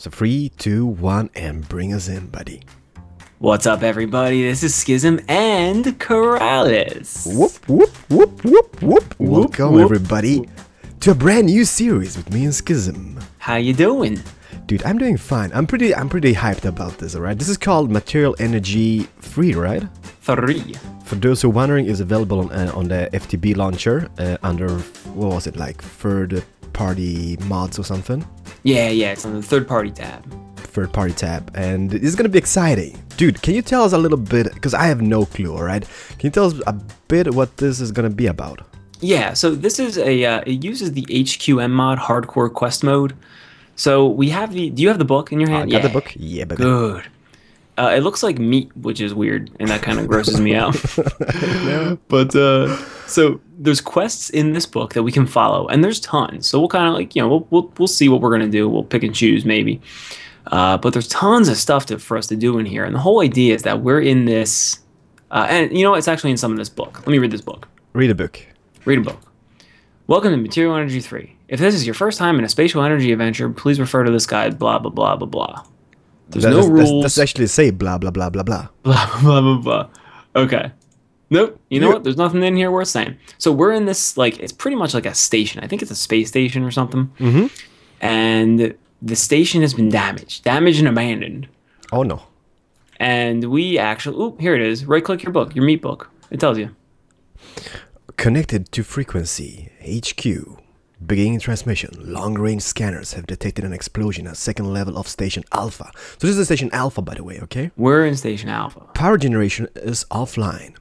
So three, two, one, and bring us in, buddy. What's up, everybody? This is Skyzm and Keralis. Whoop whoop whoop whoop whoop. Welcome whoop. everybody to a brand new series with me and Skyzm. How you doing? Dude, I'm doing fine. I'm pretty I'm pretty hyped about this, alright? This is called Material Energy 3, right? Three. For those who are wondering, is available on, uh, on the FTB launcher uh, under what was it like third party mods or something? Yeah, yeah, it's on the third party tab. third party tab and it's gonna be exciting dude can you tell us a little bit because i have no clue all right can you tell us a bit what this is gonna be about Yeah, so this is a uh, it uses the HQM mod hardcore quest mode. So we have the do you have the book in your i hand? got the book yeah baby Good. Uh, it looks like meat, which is weird, and that kind of grosses me out. But uh, so there's quests in this book that we can follow, and there's tons. So we'll kind of like you know we'll, we'll we'll see what we're gonna do. We'll pick and choose maybe. Uh, but there's tons of stuff to, for us to do in here, and the whole idea is that we're in this. Uh, and you know? It's actually in some of this book. Let me read this book. read a book Read a book. Welcome to Material Energy 3. If this is your first time in a spatial energy adventure, please refer to this guide, blah, blah, blah, blah, blah. There's That- no that's, that's- rules. that's actually say blah blah blah blah blah blah blah blah blah. Okay. Nope. You know Yeah. what? There's nothing in here worth saying. So we're in this like it's pretty much like a station. I think it's a space station or something. mm-hmm And the station has been damaged, damaged and abandoned. oh no And we actually, oop, here it is. Right click your book, your meat book. It tells you. connected to frequency hq beginning transmission long range scanners have detected an explosion at second level of station alpha so this is station alpha by the way okay We're in station alpha. Power generation is offline,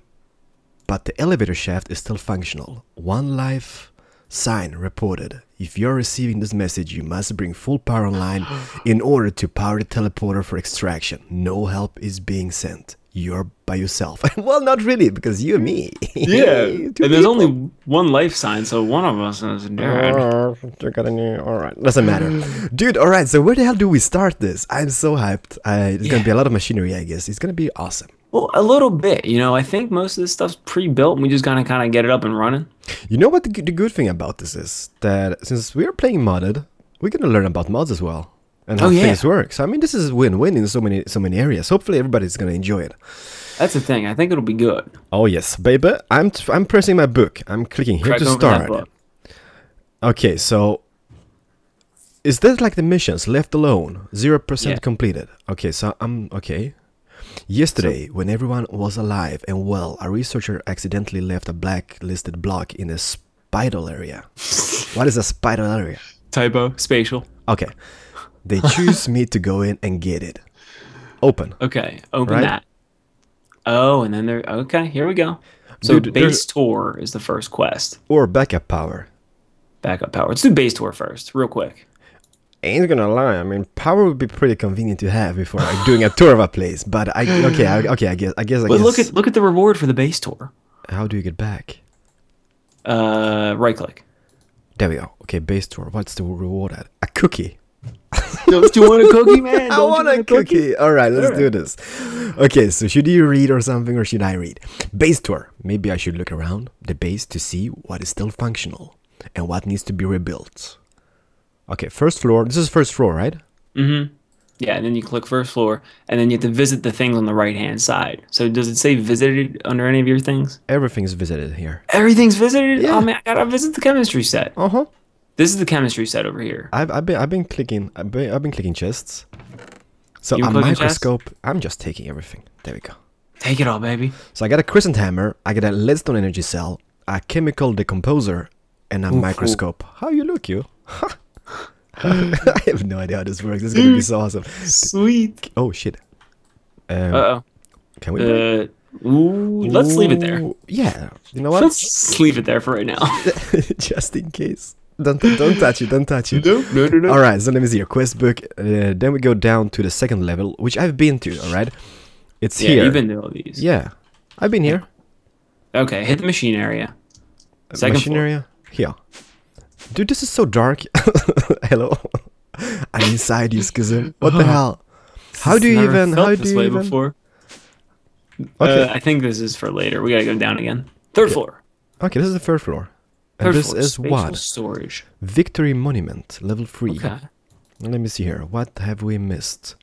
but the elevator shaft is still functional. One life sign reported. If you're receiving this message, you must bring full power online in order to power the teleporter for extraction. No help is being sent. You're by yourself. well, not really, because you and me. and Two there's people. only one life sign, so one of us is dead. You got any- all right, doesn't matter, dude. All right, so where the hell do we start this? I'm so hyped. Uh, it's gonna be a lot of machinery, I guess. It's gonna be awesome. Well, a little bit. You know, I think most of this stuff's pre-built. And we just gotta kind of get it up and running. You know what the, the good thing about this is that since we are playing modded, we're gonna learn about mods as well and how Oh, yeah. things work. So I mean, this is win-win in so many so many areas. Hopefully, everybody's gonna enjoy it. That's the thing. I think it'll be good. Oh yes, baby. I'm t- I'm pressing my book. I'm clicking here Crack to start. Okay, so is that like the missions left alone? Zero percent Yeah. completed. Okay, so I'm okay. Yesterday, when everyone was alive and well, a researcher accidentally left a blacklisted block in a spiral area. what is a spiral area? Typo. Spatial. Okay. They choose me to go in and get it. Open. Okay. Open Right? that. Oh, and then they're Okay, here we go. So Dude, base tour is the first quest. Or backup power. Backup power. Let's do base tour first, real quick. Ain't gonna lie, I mean, power would be pretty convenient to have before like, doing a tour of a place. But I okay, I, okay, I guess, I guess, I But guess. look at look at the reward for the base tour. how do you get back? Uh, right click. There we go. Okay, base tour. What's the reward at? A cookie. Don't you want a cookie, man? I Don't you want a cookie. All right, let's do this. Okay, so should you read or something, or should I read? Base tour. Maybe I should look around the base to see what is still functional and what needs to be rebuilt. Okay, first floor. This is first floor, right? Mm-hmm. Yeah, and then you click first floor, and then you have to visit the things on the right hand side. So does it say visited under any of your things? Everything's visited here. Everything's visited. Yeah. Oh man, I gotta visit the chemistry set. Uh huh. This is the chemistry set over here. I've, I've been I've been clicking I've been, I've been clicking chests. So a been clicking chests? microscope. I'm just taking everything. There we go. Take it all, baby. So I got a crescent hammer. I got a leadstone energy cell, a chemical decomposer, and a Ooh, microscope. How you look, you? I have no idea how this works. This is gonna be so awesome. Sweet. Oh shit. Um, Uh oh. can we? Uh, ooh, let's leave it there. Yeah. You know what? Let's leave it there for right now. just in case. Don't don't touch it. Don't touch it. no, no, no, no. All right, so let me see your quest book. Uh, then we go down to the second level, which I've been to. All right, it's Yeah, here. you've been to all these. Yeah, I've been here. Okay, hit the machine area. Second Machine floor. area. Here, dude, this is so dark. Hello, I'm inside you, Skyzm. What the hell? How do you even? How do you way even? before. Okay. Uh, I think this is for later. We gotta go down again. Third floor. Okay, this is the third floor. And this is what? Storage. Victory Monument, level three. Okay. Let me see here. What have we missed?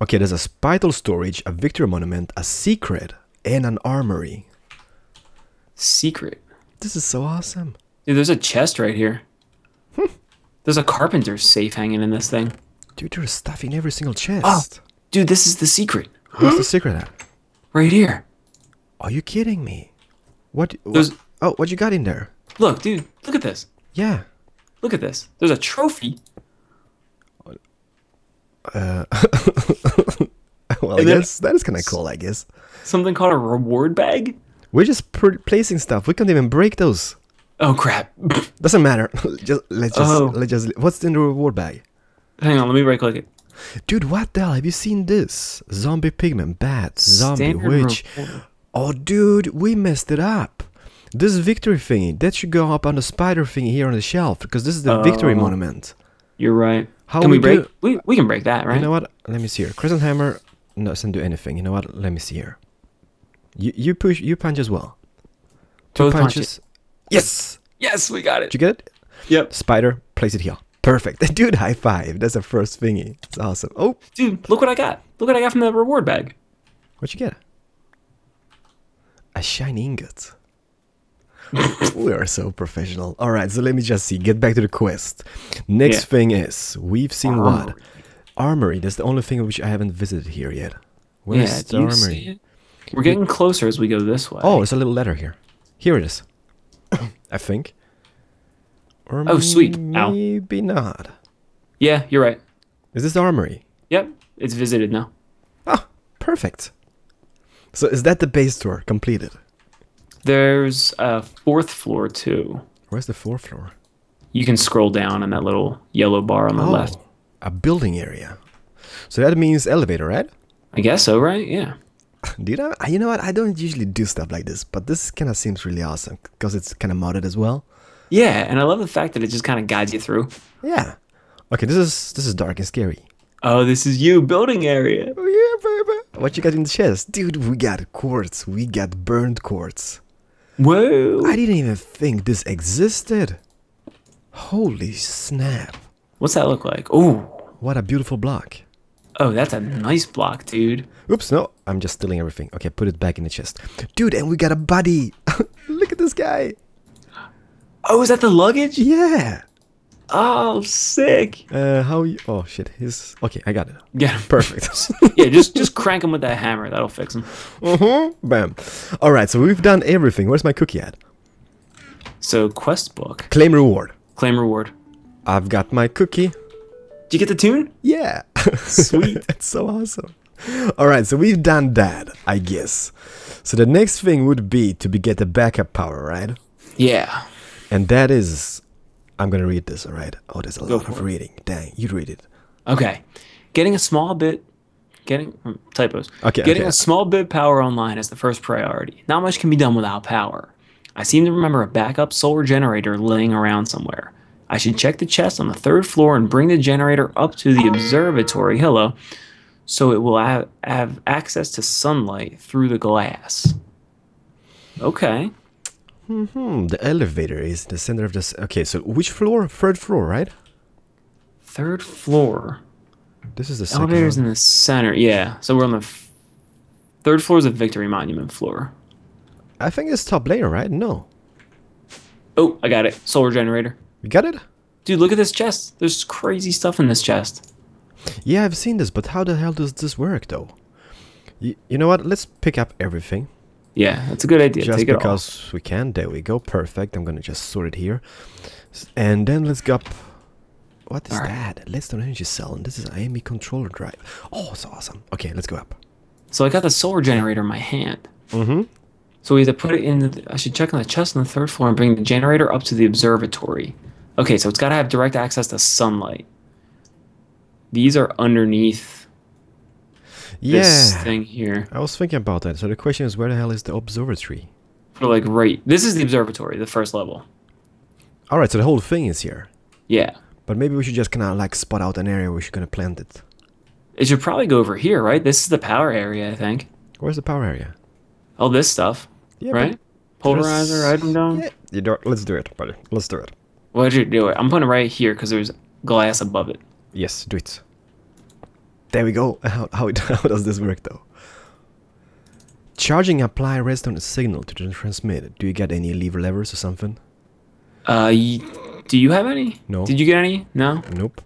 Okay, there's a spital storage, a victory monument, a secret, and an armory. Secret. This is so awesome. Dude, there's a chest right here. Hmm. There's a carpenter's safe hanging in this thing. Dude, there's stuff in every single chest. Oh, Dude, this is the secret. What's the secret at? Right here. Are you kidding me? What? What oh, what you got in there? Look, dude, look at this. Yeah. Look at this. There's a trophy. Uh, well, I And then- guess that is kind of cool. I guess Something called a reward bag. we're just pr- placing stuff. We can't even break those. Oh crap. Doesn't matter. just let's just Oh. let's just. What's in the reward bag? Hang on, let me right click it. Dude, what the hell? Have you seen this? Zombie pigman, bat, zombie, Standard witch. reward. Oh, dude, we messed it up. This victory thingy, that should go up on the spider thingy here on the shelf because this is the victory Oh. monument. You're right. How can we, we break? do- We, we can break that, right? You know what? Let me see here. Crescent hammer no, doesn't do anything. You know what? Let me see here. You you push you punch as well. Two Both punches. punches. Yes. Yes, we got it. Did you get it? Yep. Spider, place it here. Perfect. Dude, high five. That's the first thingy. It's awesome. Oh, Dude, look what I got. Look what I got from the reward bag. what'd you get? A shiny ingot. we are so professional. All right, so let me just see. Get back to the quest. Next Yeah. thing is we've seen what? Armory. Armory. That's the only thing which I haven't visited here yet. Where's yeah, the armory? We're getting closer as we go this way. Oh, there's a little letter here. Here it is. I think. Or Oh, sweet. Ow. Maybe not. yeah, you're right. Is this the armory? Yep, it's visited now. Ah, perfect. So is that the base tour completed? There's a fourth floor too. Where's the fourth floor? You can scroll down on that little yellow bar on the oh, left. Oh, a building area. So that means elevator, right? I guess so, right? Yeah. You know? You know what? I don't usually do stuff like this, but this kind of seems really awesome because it's kind of modded as well. Yeah, and I love the fact that it just kind of guides you through. Yeah. Okay, this is this is dark and scary. Oh, this is you building area. Oh yeah, baby. What you got in the chest, dude? We got quartz. We got burned quartz. Whoa. I didn't even think this existed. Holy snap! What's that look like? Oh, What a beautiful block. oh, that's a nice block, dude. Oops, no, I'm just stealing everything. Okay, put it back in the chest. Dude, and we got a buddy. Look at this guy. Oh, is that the luggage? Yeah. Oh, sick. Uh, how you? Oh shit. He's okay. I got it. Get him. Perfect. yeah, just just crank him with that hammer. That'll fix him. uh-huh. Bam. All right. So we've done everything. Where's my cookie at? So quest book, Claim reward. claim reward. I've got my cookie. Did you get the tune? Yeah. Sweet. it's so awesome. All right. So we've done that, I guess. So the next thing would be to be get the backup power, right? Yeah. And that is, I'm gonna read this. All right. Oh, there's a Go lot of it. reading. Dang, you read it. Okay. Getting a small bit, getting um, typos. Okay, Getting okay. a small bit of power online is the first priority. Not much can be done without power. I seem to remember a backup solar generator laying around somewhere. I should check the chest on the third floor and bring the generator up to the observatory. Hello. So it will have, have access to sunlight through the glass. Okay. Hmm. The elevator is the center of this. Okay. So which floor? Third floor, right? Third floor. This is the. Elevator's in the center. Yeah. So we're on the f- third floor is the Victory Monument floor. I think it's top layer, right? No. Oh, I got it. Solar generator. You got it? Dude, look at this chest. There's crazy stuff in this chest. Yeah, I've seen this, but how the hell does this work, though? You, you know what? Let's pick up everything. Yeah, that's a good idea. just Take because we can. There we go. Perfect. I'm gonna just sort it here. And then let's go up. What is Alright. that? Let's do energy cell. And this is AME controller drive. Oh, it's awesome. Okay, let's go up. So I got the solar generator in my hand. Mm-hmm. So we have to put it in. The, I should check on the chest on the third floor and bring the generator up to the observatory. Okay, so it's got to have direct access to sunlight. These are underneath this Yeah. thing here. I was thinking about that. So the question is, where the hell is the observatory? For like right. This is the observatory, the first level. All right, so the whole thing is here. Yeah. But maybe we should just kind of like spot out an area where we're gonna plant it. It should probably go over here, right? This is the power area, I think. Where's the power area? All this stuff, Yeah, right? Pulverizer, item dome. Yeah, you do, it. let's do it, buddy. Let's do it. Why'd you do it? I'm putting it right here because there's glass above it. Yes, do it. There we go. How, how, how does this work though? Charging apply redstone signal to transmit. Do you get any lever levers or something? Uh, do you have any? No. Did you get any? No. Nope.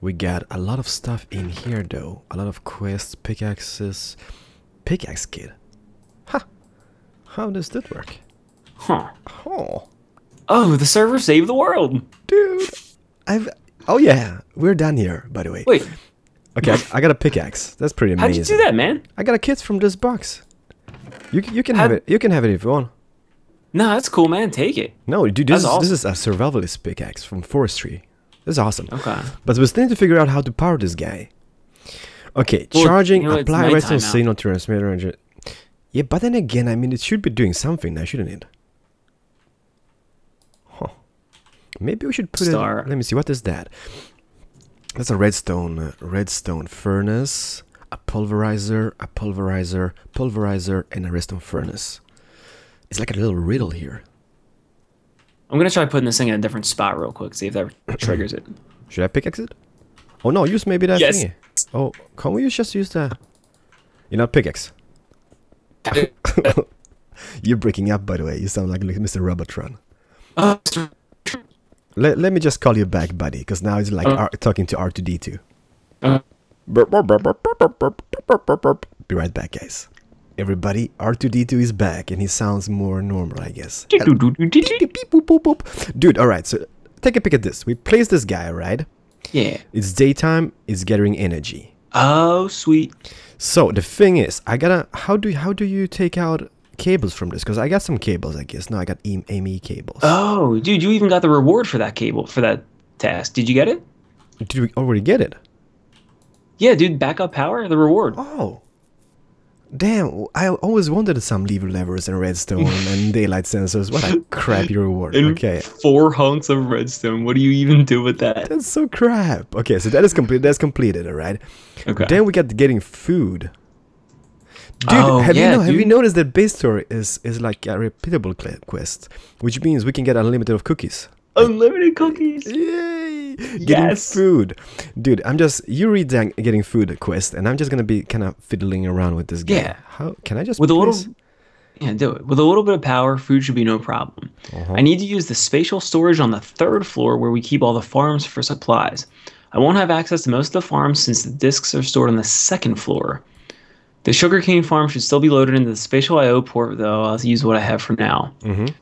We got a lot of stuff in here though. A lot of quests, pickaxes, pickaxe kit. Huh. How does that work? Huh. Oh, Oh, the server saved the world. dude. I've. Oh yeah, we're done here. By the way. Wait, Okay, I, I got a pickaxe. That's pretty amazing. how'd you do that, man? I got a kit from this box. You you can have How'd- it. You can have it if you want. No, that's cool, man. Take it. No, dude, this That's is, this is a survivalist pickaxe from forestry. This is awesome. Okay. But we still need to figure out how to power this guy. Okay, Well, charging, you know, apply redstone signal to transmitter. and Yeah, but then again, I mean, it should be doing something now, shouldn't it? Huh. Maybe we should put Star. it. Let me see. What is that? That's a redstone, uh, redstone furnace, a pulverizer, a pulverizer, pulverizer, and a redstone furnace. It's like a little riddle here. I'm gonna try putting this thing in a different spot real quick. See if that triggers it. Should I pickaxe it? Oh no, use maybe that Yes. thingy. Oh, can we just use the? You know, pickaxe. You're breaking up, by the way. You sound like Mr. Robotron. Oh, Let, let me just call you back, buddy, because now it's like Uh. R- talking to R2D2. uh, Be right back, guys. Everybody, R2D2 is back, and he sounds more normal, I guess. Dude, alright, so take a peek at this. We place this guy, right? yeah. It's daytime, it's gathering energy. Oh, sweet. So the thing is, I gotta. How do how do you take out cables from this? Because I got some cables, I guess. No, I got E- AME cables. Oh, dude, you even got the reward for that cable for that task. Did you get it? Did we already get it? Yeah, dude. Backup power, the reward. Oh, damn! I always wanted some lever levers and redstone and daylight sensors. What a crappy reward. And Okay, Four hunks of redstone. What do you even do with that? that's so crap. Okay, so that is complete. That's completed. All right. Okay. Then we got getting food. Dude, Oh, have yeah, you know, have you noticed that base story is is like a repeatable quest, which means we can get unlimited of cookies. Unlimited cookies. Yay! Yes. Getting Yes. food, dude. I'm just you read that getting food quest, and I'm just gonna be kind of fiddling around with this game. Yeah. How can I just With a little, yeah, do it. With a little bit of power, food should be no problem. Uh-huh. I need to use the spatial storage on the third floor where we keep all the farms for supplies. I won't have access to most of the farms since the discs are stored on the second floor. The sugarcane farm should still be loaded into the spatial I/O port, though. I'll use what I have for now. Mhm.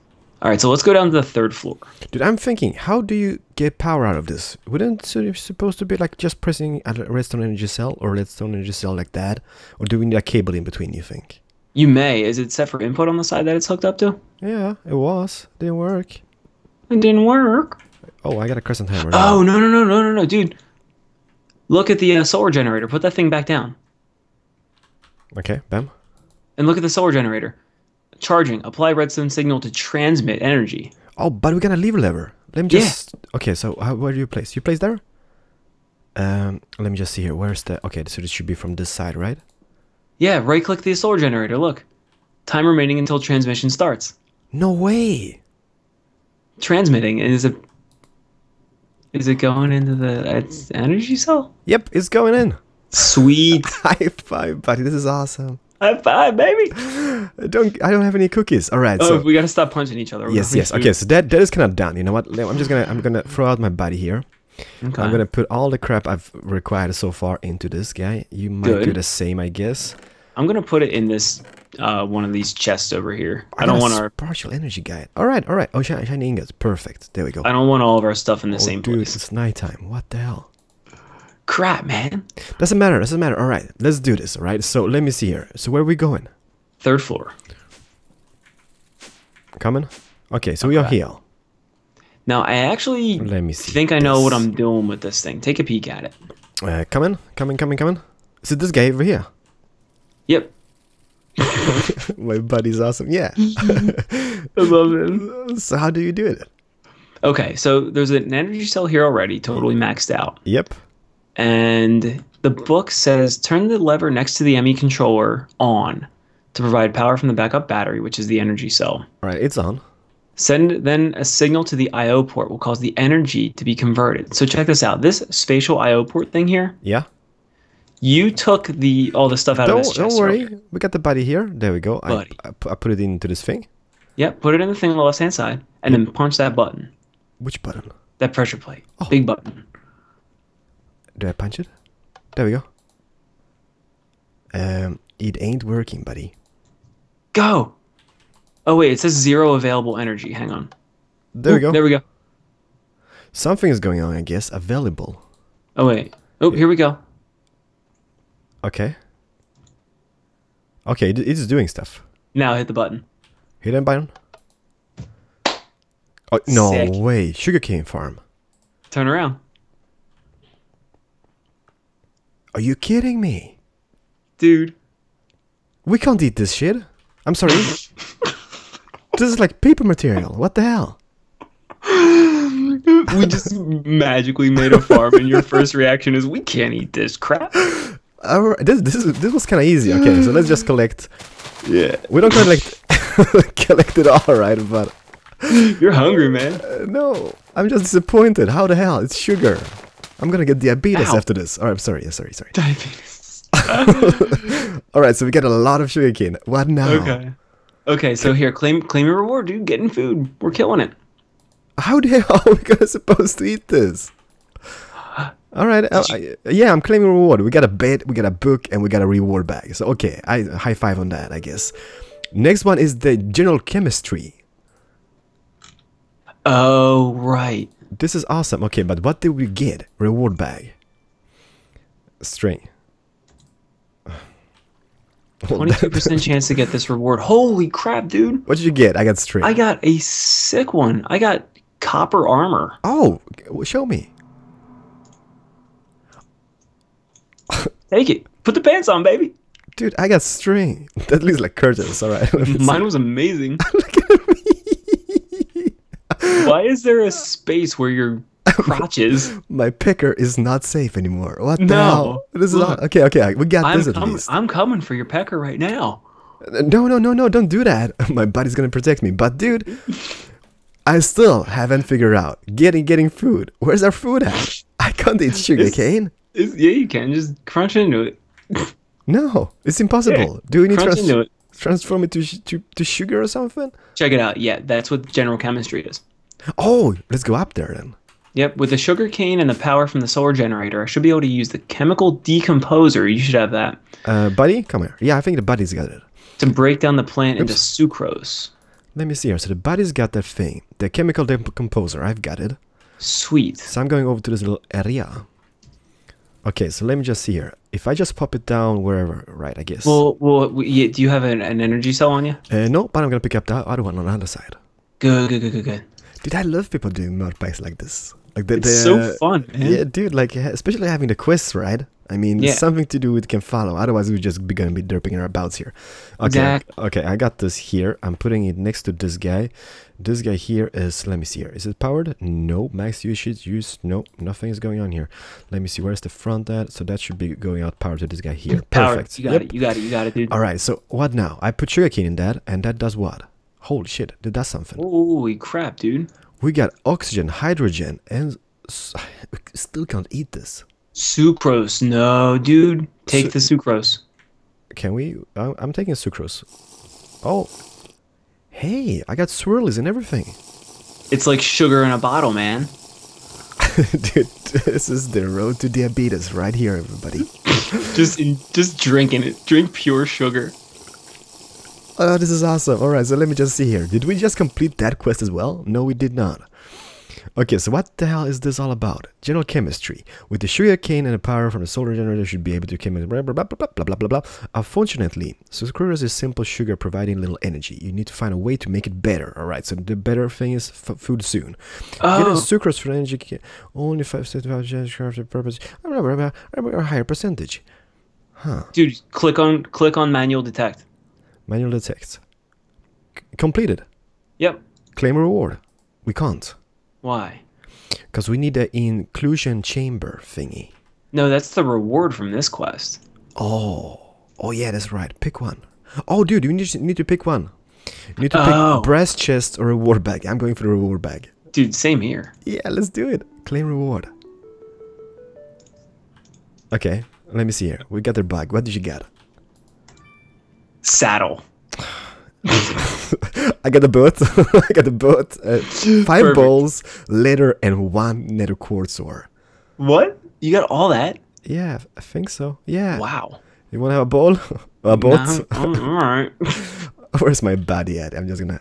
All right, so let's go down to the third floor. Dude, I'm thinking, how do you get power out of this? Wouldn't it supposed to be like just pressing a redstone energy cell or redstone energy cell like that, or do we need a cable in between? You think? You may. Is it set for input on the side that it's hooked up to? Yeah, it was. Didn't work. It didn't work. Oh, I got a crescent hammer. now. Oh no no no no no no, dude! Look at the uh, solar generator. Put that thing back down, Okay, bam. and look at the solar generator. Charging. Apply redstone signal to transmit energy. Oh, but we got a lever lever. Let me Yeah. just. Okay, so how, where do you place? You place there? Um, let me just see here. Where's the? Okay, so this should be from this side, right? Yeah, right click the solar generator. Look. Time remaining until transmission starts. No way. Transmitting is it is it going into the it's energy cell? Yep, it's going in. Sweet. High five, buddy. This is awesome. High five, baby. I don't. I don't have any cookies. All right. Oh, so we gotta stop punching each other. We're yes, yes. food. Okay, so that that is kind of done. You know what? I'm just gonna I'm gonna throw out my buddy here. Okay. I'm gonna put all the crap I've required so far into this guy. You might do the same, I guess. I'm gonna put it in this uh, one of these chests over here. I, got don't want our partial energy guide. All right, all right. Oh, shiny, shiny ingots. Perfect. There we go. I don't want all of our stuff in the oh, same dude, place. it's nighttime. What the hell? Crap, man. Doesn't matter. Doesn't matter. All right, let's do this. All right. So let me see here. So where are we going? Third floor. Coming? Okay. So we are here. Now I actually Let me see. think I know what. I'm doing with this thing. Take a peek at it. Uh, coming, coming, coming, coming. Is it this guy over here? Yep. My buddy's awesome. Yeah. I love it. so how do you do it? Okay, so there's an energy cell here already, totally maxed out. Yep. And the book says turn the lever next to the ME controller on to provide power from the backup battery, which is the energy cell. All right. It's on. Send then a signal to the I/O port will cause the energy to be converted. So check this out. This spatial I/O port thing here. Yeah. You took the all the stuff out don't of this chest. don't worry. We got the buddy here. There we go. I, Buddy. I, I put it into this thing. Yep. Put it in the thing on the left hand side, and then punch that button. Which button? That pressure plate. Oh. Big button. Do I punch it? There we go. Um, it ain't working, buddy. Go. Oh wait, it says zero available energy. Hang on. There we go. There we go. Something is going on, I guess. Available. Oh wait. Oh, here we go. Okay. Okay, it, it's doing stuff. Now hit the button. Hit that button. Oh no Sick. way! Sugarcane farm. Turn around. Are you kidding me? Dude. We can't eat this shit. I'm sorry. this is like paper material. What the hell? we just magically made a farm, and your first reaction is, "We can't eat this crap." Our, this this is, this was kind of easy. Okay, so let's just collect. Yeah, We don't collect collect it all, right? But you're hungry, man. uh, no, I'm just disappointed. How the hell? It's sugar. I'm gonna get diabetes Ow. after this. All right, I'm sorry. Sorry, sorry. Diabetes. All right, so we get a lot of sugarcane. What now? Okay. Okay, so here, claim claim your reward, dude. Getting food. We're killing it. How the hell are we gonna supposed to eat this? All right, uh, I- yeah, I'm claiming reward. We got a bed, we got a book, and we got a reward bag. So okay, I high five on that, I guess. Next one is the general chemistry. Oh right. This is awesome. Okay, but what did we get? Reward bag. String. Well, Twenty-two percent chance to get this reward. Holy crap, dude! What did you get? I got string. I got a sick one. I got copper armor. oh, show me. Take it. Put the pants on, baby. Dude, I got string. That looks like curtains. All right. let me see. Mine was amazing. Look at me. Why is there a space where your crotch is? My picker is not safe anymore. What the No. hell? This is Look. all, okay. Okay, we got I'm, this at com- least. I'm coming for your pecker right now. No, no, no, no! Don't do that. My body's gonna protect me. But dude, I still haven't figured out getting getting food. Where's our food at? I can't eat sugar cane. It's, yeah, you can just crunch into it. No, it's impossible. Do we need to crunch trans- into it. transform it to, to to sugar or something? Check it out. Yeah, that's what general chemistry is. Oh, let's go up there then. Yep, with the sugar cane and the power from the solar generator, I should be able to use the chemical decomposer. You should have that Uh, buddy, come here. Yeah, I think the buddy's got it. to break down the plant into sucrose. Let me see here. So the buddy's got that thing, the chemical decomposer. I've got it. Sweet. So I'm going over to this little area. Okay, so let me just see here. If I just pop it down wherever, right? I guess. Well, well, yeah, do you have an, an energy cell on you? uh, no, but I'm gonna pick up the other one on the other side. Good, good, good, good, good. Dude, I love people doing mod packs like this. Like the, It's so fun, man. Yeah, dude. Like especially having the quests, right? I mean, Yeah. something to do with can follow. Otherwise, we're just be gonna be derping our abouts here. Okay, Exactly. okay. I got this here. I'm putting it next to this guy. This guy here is. Let me see here. Is it powered? No. Max usage use. No. Nothing is going on here. Let me see. Where's the front at? So that should be going out power to this guy here. Perfect. You got Yep. it. You got it. You got it, dude. All right. So what now? I put sugarcane in that, and that does what? Holy shit! That does something. Holy crap, dude. We got oxygen, hydrogen, and still can't eat this. Sucrose. No, dude. Take Su- the sucrose. Can we? I'm taking sucrose. Oh, hey! I got swirlies and everything, It's like sugar in a bottle, man. dude. This is the road to diabetes right here, everybody. Just, in, just drinking it. Drink pure sugar. Oh, this is awesome. All right, so let me just see here. Did we just complete that quest as well? No, we did not. Okay, so what the hell is this all about? General chemistry. With the sugar cane and the power from the solar generator, should be able to chemi- blah blah blah blah blah blah blah blah. Unfortunately, sucrose is simple sugar providing little energy. You need to find a way to make it better. All right, so the better thing is f- food soon. Getting Oh, sucrose for energy only five seventy-five purpose a higher percentage. Huh. Dude, click on click on manual detect. Manual detect. C- completed. Yep. Claim reward. We can't. Why? Because we need the inclusion chamber thingy. No, that's the reward from this quest. Oh. Oh, yeah, that's right. Pick one. Oh, dude, you need to, need to pick one. You need to pick Oh. brass chest or reward bag. I'm going for the reward bag. Dude, same here. Yeah, let's do it. Claim reward. Okay, let me see here. We got their bag. What did you get? Saddle. I got the boat. I got the boat. Uh, five Perfect. bowls, leather, and one nether quartz ore. What? You got all that? Yeah, I think so. Yeah. Wow. You want to have a bowl? a boat? Nah, all right. Where's my buddy at? I'm just gonna.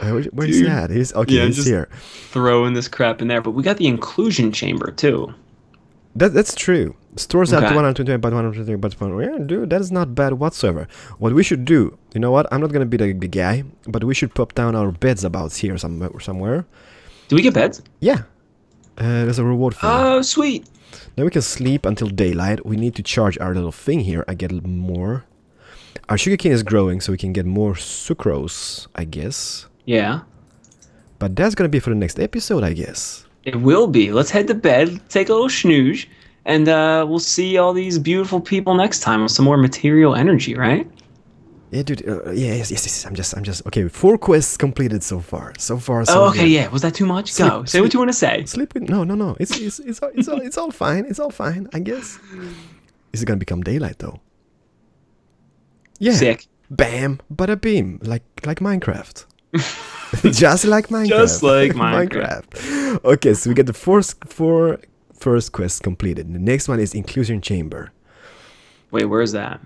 Uh, where, where's he Dude. at? He's okay. Yeah, he's here. Throwing this crap in there, but we got the inclusion chamber too. That, that's true. Stores Okay. 120 but 120 but one. Yeah, dude, that is not bad whatsoever. What we should do, you know what? I'm not gonna be the, the guy, but we should pop down our beds about here somewhere. Somewhere. Do we get beds? Yeah. Uh, there's a reward for that. Oh, sweet. Then we can sleep until daylight. We need to charge our little thing here. I get more. Our sugarcane is growing, so we can get more sucrose, I guess. Yeah, But that's gonna be for the next episode, I guess. It will be. Let's head to bed, take a little snooze, and uh, we'll see all these beautiful people next time with some more material energy, right? Yeah, dude. Uh, yeah, yes, yes, yes. I'm just, I'm just. Okay, four quests completed so far. So far, so oh, okay, good. yeah. Was that too much? Sleep- Go. Say what you want to say. Sleep with no, no, no. It's, it's, it's, all, it's, all, it's all fine. It's all fine. I guess. Is it gonna become daylight though? Yeah. Sick. Bam, bada beam, like like Minecraft. Just like Minecraft. Just like Minecraft. Okay, so we get the first four first quests completed. The next one is Inclusion Chamber, Wait, where's that?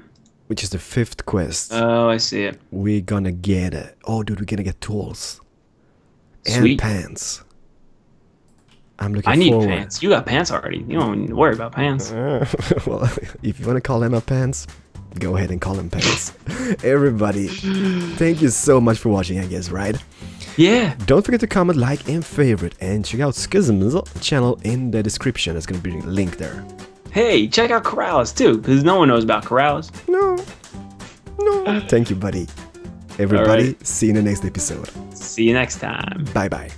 which is the fifth quest. Oh, I see it. we're gonna get it. Oh, dude, we're gonna get tools and pants. I'm looking I need forward. pants. You got pants already. You don't need to worry about pants. well, if you want to call them a pants, go ahead and call them pants. Everybody, thank you so much for watching, I guess, right? Yeah. Don't forget to comment, like, and favorite, and check out Skyzm's channel in the description. It's gonna be a link there. Hey, check out Keralis too, because no one knows about Keralis. No, no. Thank you, buddy. Everybody, Alright. see you in the next episode. See you next time. Bye bye.